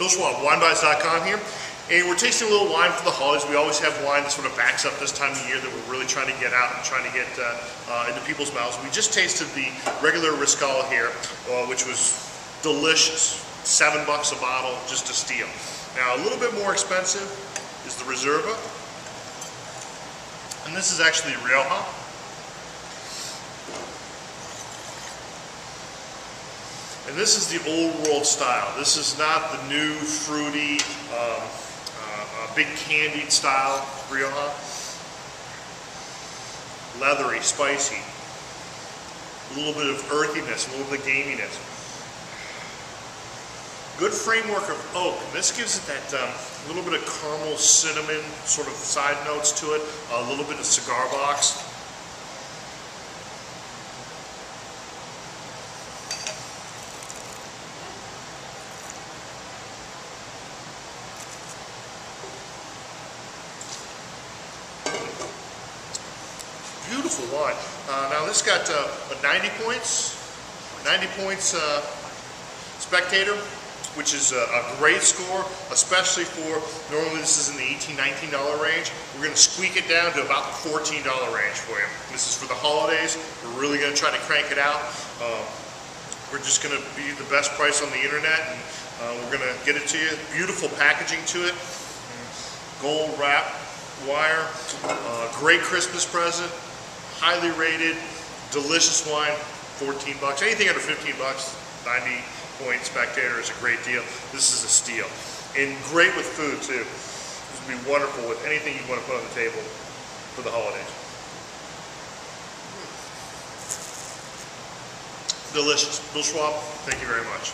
Bill Schwab, winebuys.com here. And we're tasting a little wine for the holidays. We always have wine that sort of backs up this time of year that we're really trying to get out and trying to get uh, uh, into people's mouths. We just tasted the regular Riscal here, uh, which was delicious. Seven bucks a bottle, just a steal. Now, a little bit more expensive is the Reserva. And this is actually Rioja. And this is the old world style. This is not the new fruity, um, uh, uh, big candied style Rioja. Leathery, spicy, a little bit of earthiness, a little bit of gaminess. Good framework of oak. This gives it that um, little bit of caramel, cinnamon sort of side notes to it, a little bit of cigar box. Beautiful. Uh, now this got uh, 90 points, 90 points uh, spectator, which is a, a, great score, especially for, normally this is in the $18, $19 range. We're going to squeak it down to about the $14 range for you. This is for the holidays. We're really going to try to crank it out. Um, we're just going to be the best price on the internet, and uh, we're going to get it to you. Beautiful packaging to it. Gold wrap wire. Uh, great Christmas present highly rated, delicious wine, 14 bucks. Anything under 15 bucks, 90 point spectator is a great deal. This is a steal. And great with food too. This would be wonderful with anything you want to put on the table for the holidays. Delicious. Bill Schwab, thank you very much.